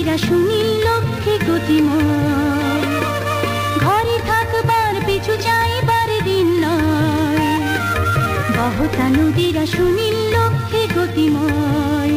পাখিরা সুনীল লক্ষ্যে গতিমান ঘরে থাকবার পিছু চাইবার দিন নয়। বহতা নদীরা সুনীল লক্ষ্যে গতিময়।